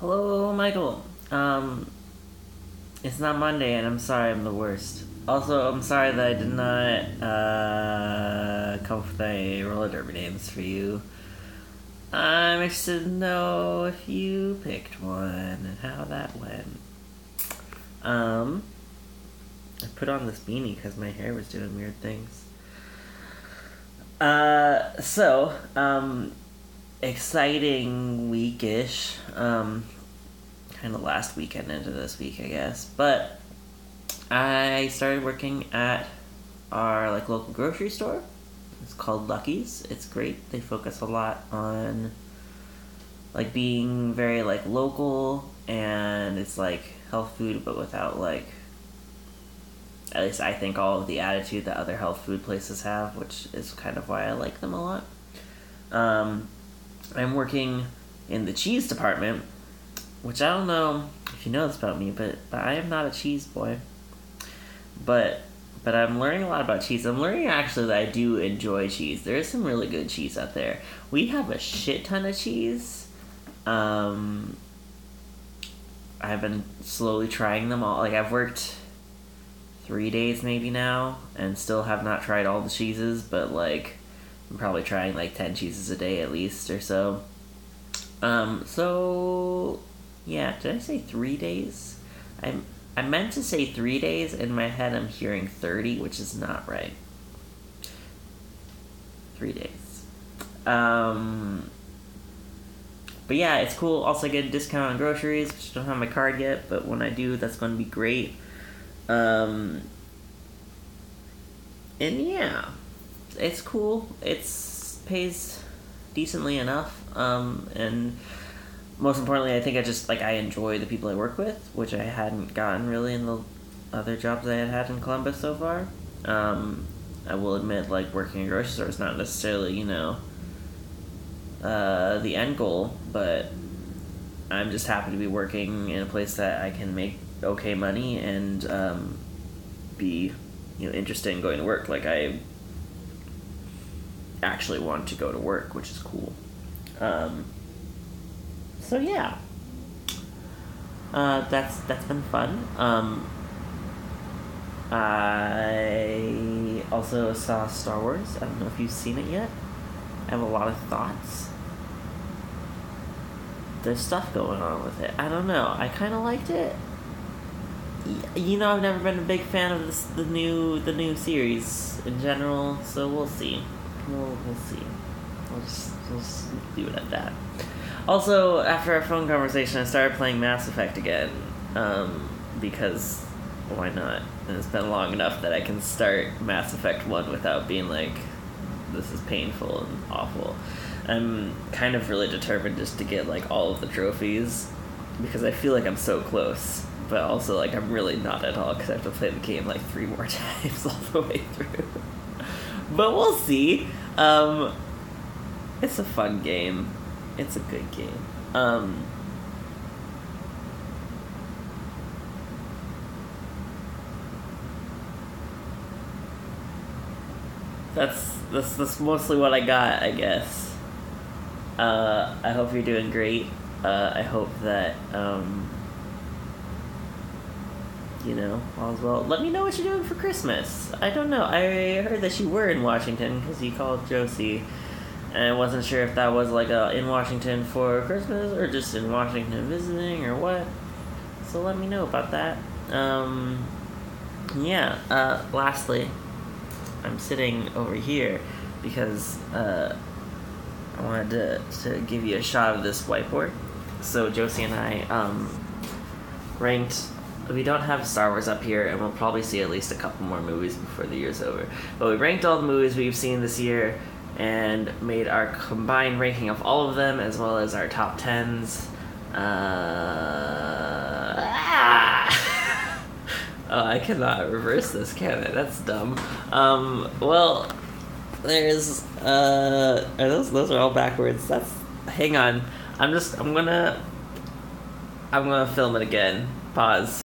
Hello, Michael. Um, it's not Monday, and I'm sorry I'm the worst. Also, I'm sorry that I did not uh, come up with any roller derby names for you. I'm interested to know if you picked one and how that went. Um, I put on this beanie because my hair was doing weird things. Uh, so, um, exciting weekish. Um, kind of last weekend into this week, I guess. But I started working at our like local grocery store. It's called Lucky's. It's great. They focus a lot on like being very like local and it's like health food but without like at least I think all of the attitude that other health food places have, which is kind of why I like them a lot. Um, I'm working in the cheese department, which I don't know if you know this about me, but, but I am not a cheese boy. But but I'm learning a lot about cheese. I'm learning actually that I do enjoy cheese. There is some really good cheese out there. We have a shit ton of cheese. Um, I've been slowly trying them all. Like I've worked three days maybe now, and still have not tried all the cheeses. But like, I'm probably trying like ten cheeses a day at least or so. Um, so yeah, did I say three days? I'm I meant to say three days. In my head, I'm hearing 30, which is not right. Three days. Um, but yeah, it's cool. Also, I get a discount on groceries, which I don't have my card yet, but when I do, that's going to be great. Um, and yeah, it's cool. It's pays decently enough. Um, and most importantly, I think I just like I enjoy the people I work with, which I hadn't gotten really in the other jobs I had had in Columbus so far. Um, I will admit, like working in a grocery store is not necessarily you know uh, the end goal, but I'm just happy to be working in a place that I can make okay money and um, be you know interested in going to work. Like I actually want to go to work, which is cool. Um, so yeah, uh, that's that's been fun. Um, I also saw Star Wars. I don't know if you've seen it yet. I have a lot of thoughts. There's stuff going on with it. I don't know. I kind of liked it. You know, I've never been a big fan of this, the new the new series in general. So we'll see. We'll we'll see. We'll just, we'll just leave it at that. Also, after our phone conversation, I started playing Mass Effect again um, because why not? And it's been long enough that I can start Mass Effect One without being like, this is painful and awful. I'm kind of really determined just to get like all of the trophies because I feel like I'm so close, but also like I'm really not at all because I have to play the game like three more times all the way through. But we'll see. Um, it's a fun game. It's a good game. Um, that's that's that's mostly what I got, I guess. Uh, I hope you're doing great. Uh, I hope that um, you know well. Let me know what you're doing for Christmas. I don't know. I heard that you were in Washington because you called Josie, and I wasn't sure if that was like a in Washington for Christmas or just in Washington visiting or what. So let me know about that. Um, yeah. Uh, lastly, I'm sitting over here because uh, I wanted to, to give you a shot of this whiteboard. So Josie and I um, ranked. We don't have Star Wars up here, and we'll probably see at least a couple more movies before the year's over. But we ranked all the movies we've seen this year and made our combined ranking of all of them, as well as our top tens. Uh, ah! oh, I cannot reverse this, can I? That's dumb. Um, well, there's uh, are those those are all backwards. That's hang on. I'm just I'm gonna I'm gonna film it again. Pause.